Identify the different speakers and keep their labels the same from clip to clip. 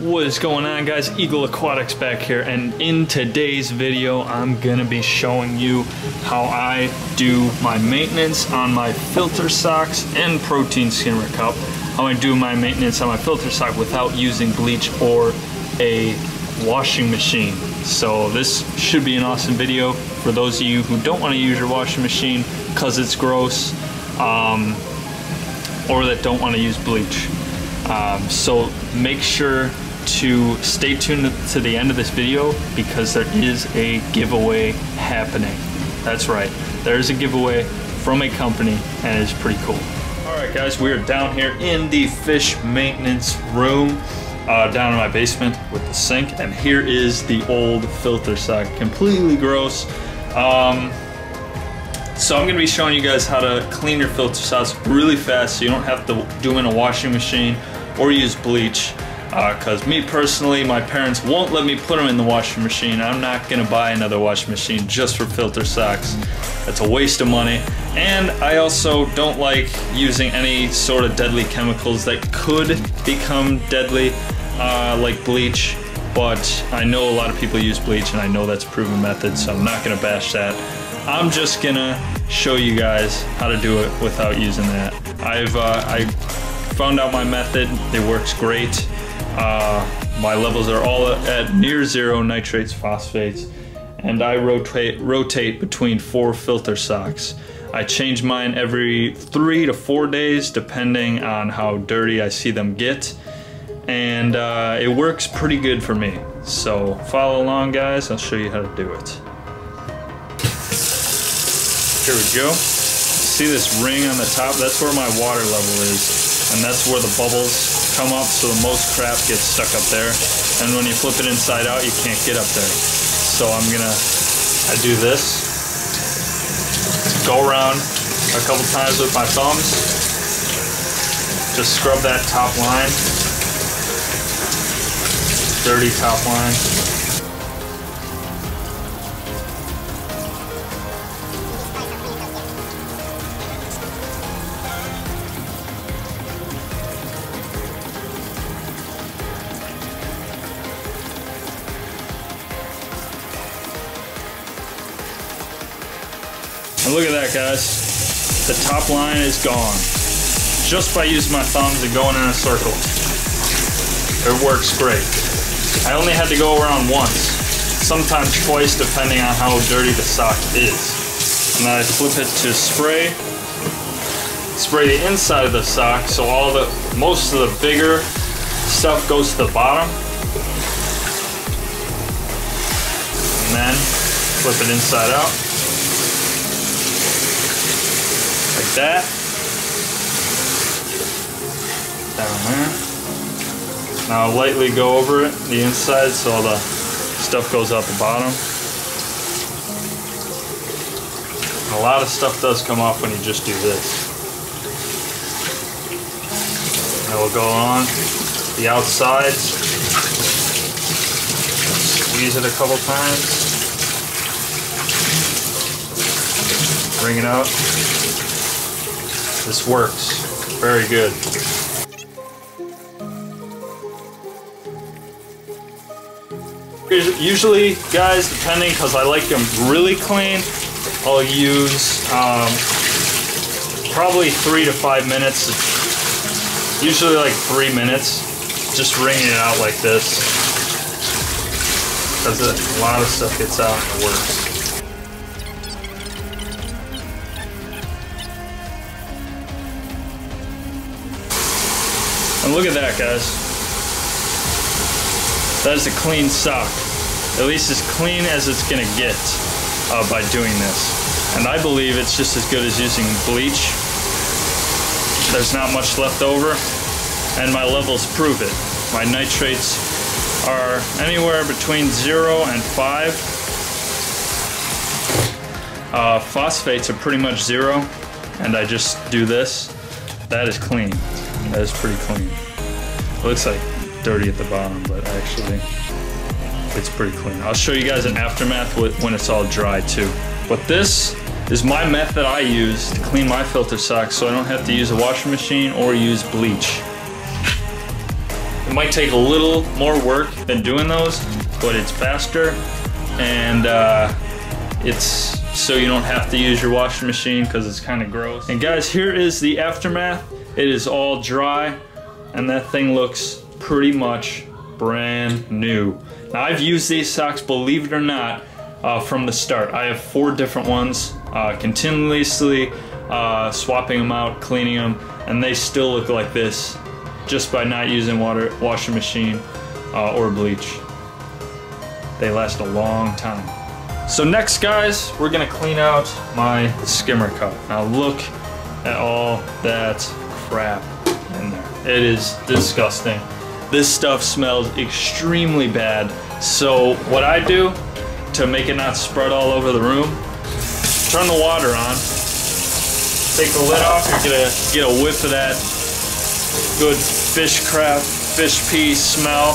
Speaker 1: What is going on guys? Eagle Aquatics back here and in today's video I'm gonna be showing you how I do my maintenance on my filter socks and protein skimmer cup. How I do my maintenance on my filter sock without using bleach or a washing machine. So this should be an awesome video for those of you who don't want to use your washing machine because it's gross um, or that don't want to use bleach. Um, so make sure to stay tuned to the end of this video because there is a giveaway happening. That's right, there's a giveaway from a company and it's pretty cool. All right guys, we are down here in the fish maintenance room uh, down in my basement with the sink and here is the old filter sock, completely gross. Um, so I'm gonna be showing you guys how to clean your filter socks really fast so you don't have to do them in a washing machine or use bleach because uh, me personally, my parents won't let me put them in the washing machine. I'm not gonna buy another washing machine just for filter socks. That's a waste of money. And I also don't like using any sort of deadly chemicals that could become deadly, uh, like bleach. But I know a lot of people use bleach and I know that's a proven method, so I'm not gonna bash that. I'm just gonna show you guys how to do it without using that. I've uh, I found out my method, it works great. Uh, my levels are all at near zero nitrates, phosphates, and I rotate, rotate between four filter socks. I change mine every three to four days depending on how dirty I see them get. And uh, it works pretty good for me. So follow along guys, I'll show you how to do it. Here we go. See this ring on the top? That's where my water level is. And that's where the bubbles come up so the most crap gets stuck up there. And when you flip it inside out, you can't get up there. So I'm gonna, I do this, go around a couple times with my thumbs, just scrub that top line, dirty top line. And look at that, guys. The top line is gone. Just by using my thumbs and going in a circle. It works great. I only had to go around once, sometimes twice depending on how dirty the sock is. And then I flip it to spray. Spray the inside of the sock so all the, most of the bigger stuff goes to the bottom. And then flip it inside out. like that. Down there. Now lightly go over it, the inside, so all the stuff goes out the bottom. a lot of stuff does come off when you just do this. Now we'll go on the outside. Squeeze it a couple times. Bring it out. This works. Very good. Usually, guys, depending, because I like them really clean, I'll use um, probably three to five minutes. Usually like three minutes. Just wringing it out like this. Because a lot of stuff gets out and it works. And look at that, guys. That is a clean sock. At least as clean as it's gonna get uh, by doing this. And I believe it's just as good as using bleach. There's not much left over, and my levels prove it. My nitrates are anywhere between zero and five. Uh, phosphates are pretty much zero, and I just do this. That is clean. That is pretty clean. It looks like dirty at the bottom, but actually it's pretty clean. I'll show you guys an aftermath when it's all dry too. But this is my method I use to clean my filter socks so I don't have to use a washing machine or use bleach. It might take a little more work than doing those, but it's faster and uh, it's so you don't have to use your washing machine because it's kind of gross. And guys, here is the aftermath. It is all dry and that thing looks pretty much brand new. Now I've used these socks, believe it or not, uh, from the start. I have four different ones, uh, continuously uh, swapping them out, cleaning them, and they still look like this just by not using water, washing machine, uh, or bleach. They last a long time. So next guys, we're gonna clean out my skimmer cup. Now look at all that crap in there. It is disgusting. This stuff smells extremely bad. So what I do to make it not spread all over the room, turn the water on, take the lid off, you're gonna get a whiff of that good fish crap, fish pee smell.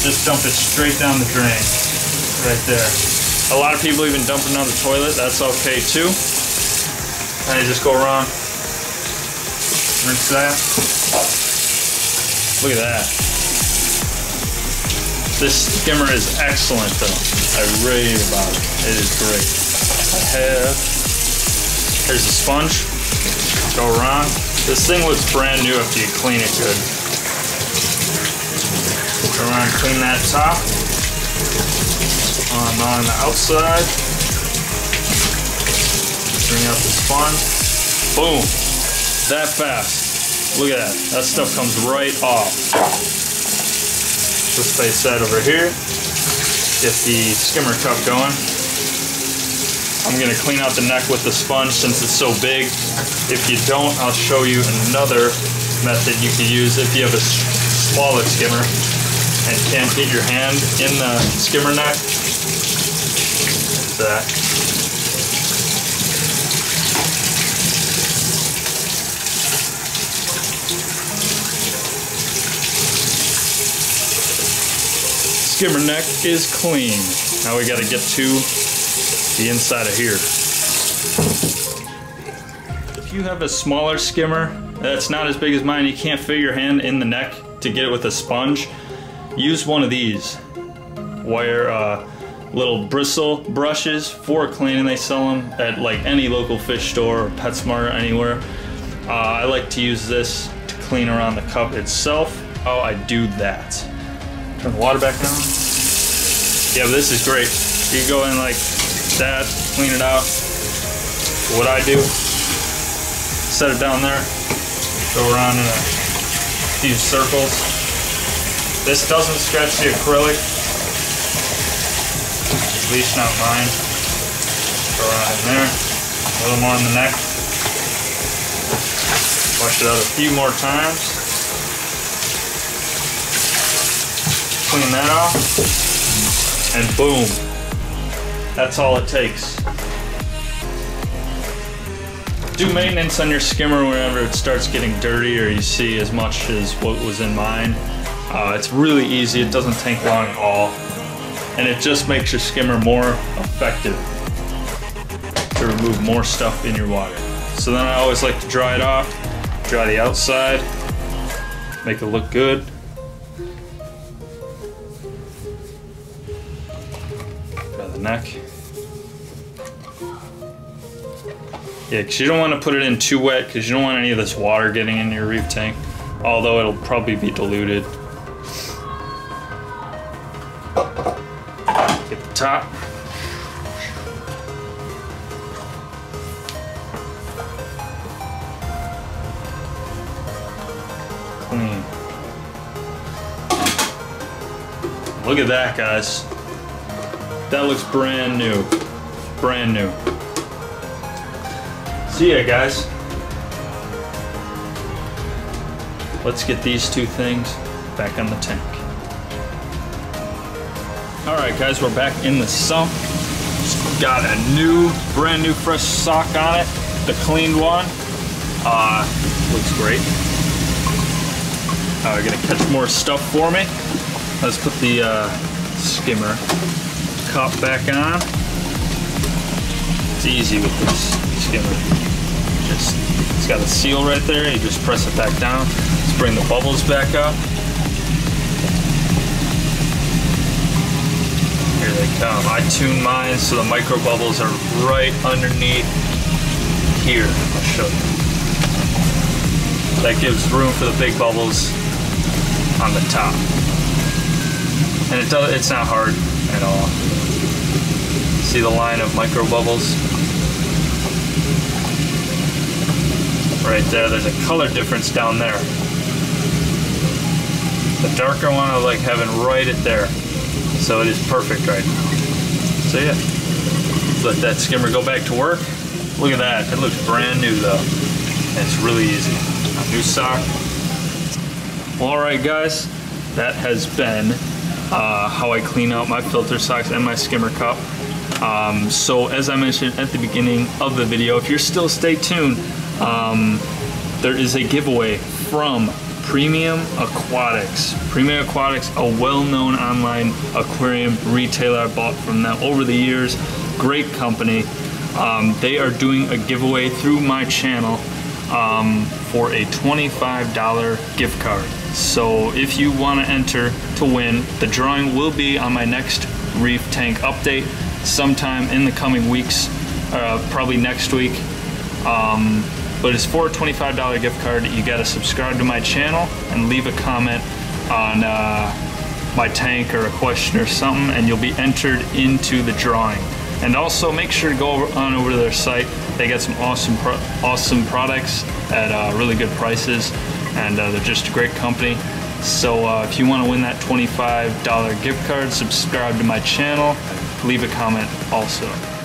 Speaker 1: Just dump it straight down the drain, right there. A lot of people even dump it down the toilet, that's okay too. And you just go around, that. Look at that. This skimmer is excellent though. I rave about it. It is great. I have, here's a sponge. Go around. This thing looks brand new after you clean it good. Go around clean that top. On, on the outside. Bring out the sponge. Boom. That fast. Look at that. That stuff comes right off. Just place that over here. Get the skimmer cup going. I'm gonna clean out the neck with the sponge since it's so big. If you don't, I'll show you another method you can use if you have a smaller skimmer and can't get your hand in the skimmer neck. Like that. Skimmer neck is clean. Now we gotta get to the inside of here. If you have a smaller skimmer that's not as big as mine, you can't fit your hand in the neck to get it with a sponge, use one of these. Wire uh, little bristle brushes for cleaning. They sell them at like any local fish store or PetSmart or anywhere. Uh, I like to use this to clean around the cup itself. How I do that. Turn the water back on. Yeah, but this is great. You go in like that, clean it out. What I do, set it down there, go around in a few circles. This doesn't scratch the acrylic, at least not mine. Go around in there, a little more on the neck. Wash it out a few more times. Clean that off, and boom. That's all it takes. Do maintenance on your skimmer whenever it starts getting dirty or you see as much as what was in mine. Uh, it's really easy, it doesn't take long at all. And it just makes your skimmer more effective to remove more stuff in your water. So then I always like to dry it off, dry the outside, make it look good. The neck. Yeah, because you don't want to put it in too wet because you don't want any of this water getting in your reef tank. Although it'll probably be diluted. Get the top. Clean. Look at that, guys. That looks brand new. Brand new. See ya, guys. Let's get these two things back on the tank. All right, guys, we're back in the sump. got a new, brand new fresh sock on it, the cleaned one. Uh, looks great. Uh, gonna catch more stuff for me. Let's put the uh, skimmer cup back on. It's easy with this. Just just it's got a seal right there. You just press it back down. Let's bring the bubbles back up. Here they come. I tune mine so the micro bubbles are right underneath here. I'll show you. That gives room for the big bubbles on the top. And it does, it's not hard at all. See the line of micro bubbles? Right there, there's a color difference down there. The darker one I like having right it there. So it is perfect right now. So yeah, let that skimmer go back to work. Look at that, it looks brand new though. And it's really easy. New sock. Well, all right guys, that has been uh, how I clean out my filter socks and my skimmer cup. Um, so as I mentioned at the beginning of the video, if you're still stay tuned, um, there is a giveaway from Premium Aquatics. Premium Aquatics, a well-known online aquarium retailer. I bought from them over the years. Great company. Um, they are doing a giveaway through my channel um, for a $25 gift card. So if you want to enter to win, the drawing will be on my next reef tank update sometime in the coming weeks, uh, probably next week. Um, but it's for a $25 gift card. You got to subscribe to my channel and leave a comment on uh, my tank or a question or something, and you'll be entered into the drawing. And also make sure to go over, on over to their site. They got some awesome, pro awesome products at uh, really good prices, and uh, they're just a great company. So uh, if you want to win that $25 gift card, subscribe to my channel, leave a comment also.